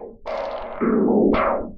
Chardin. Chardin.